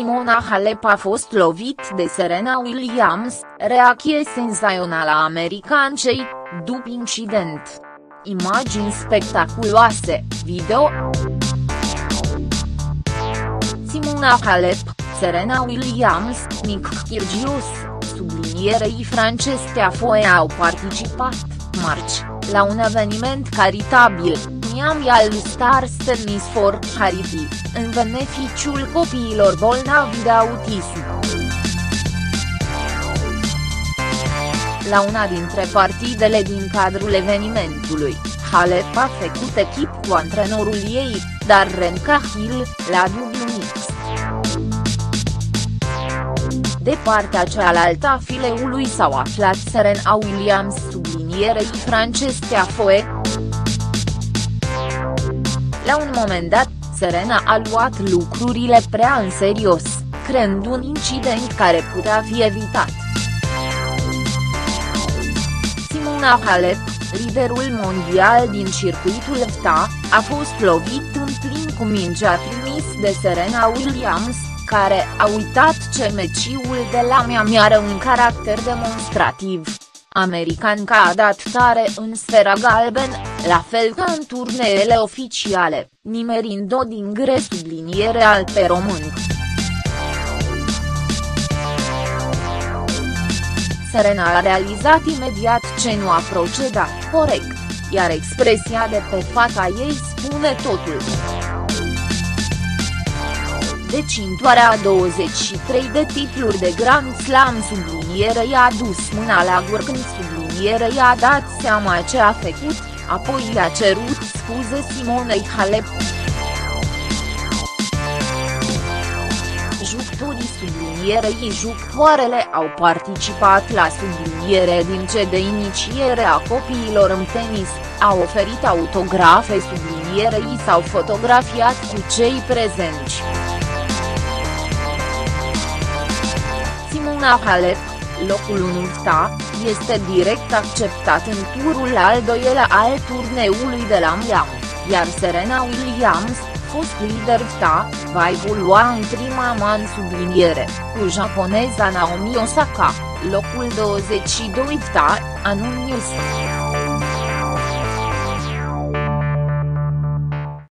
Simona Halep a fost lovit de Serena Williams, reacție senzațională a americancei, după incident. Imagini spectaculoase, video. Simona Halep, Serena Williams, Nick Kyrgios, sublinierei franceze Foe au participat, marci, la un eveniment caritabil, Miami All Stars Tennis for Charity, în beneficiul copiilor bolnavi de autism. La una dintre partidele din cadrul evenimentului, Halep a făcut echip cu antrenorul ei, dar Renca Hill, la dublu mix. De partea cealaltă a fileului s-au aflat Serena Williams sublinierei franceze Foe. La un moment dat, Serena a luat lucrurile prea în serios, creând un incident care putea fi evitat. Simona Halep, liderul mondial din circuitul FTA, a fost lovit în plin cu mingea trimis de Serena Williams, care a uitat ce meciul de la Miami are un caracter demonstrativ. American ca a dat tare în sfera galben, la fel ca în turneele oficiale, nimerind-o din gre subliniere al pe român. Serena a realizat imediat ce nu a procedat corect, iar expresia de pe fața ei spune totul. Decintoarea a 23 de titluri de Grand Slam subliniere i-a dus mâna la gură când subliniere i-a dat seama ce a făcut, apoi i-a cerut scuze Simonei Halep. Jucătorii sublinierei jucătoarele au participat la subliniere din ce de inițiere a copiilor în tenis, au oferit autografe sublinierei s-au fotografiat cu cei prezenți. Simona Halep, locul 1 sta, este direct acceptat în turul al doilea al turneului de la Miami, iar Serena Williams, fost lider sta, va evolua în prima man subliniere, cu japoneza Naomi Osaka, locul 22 sta, anul News.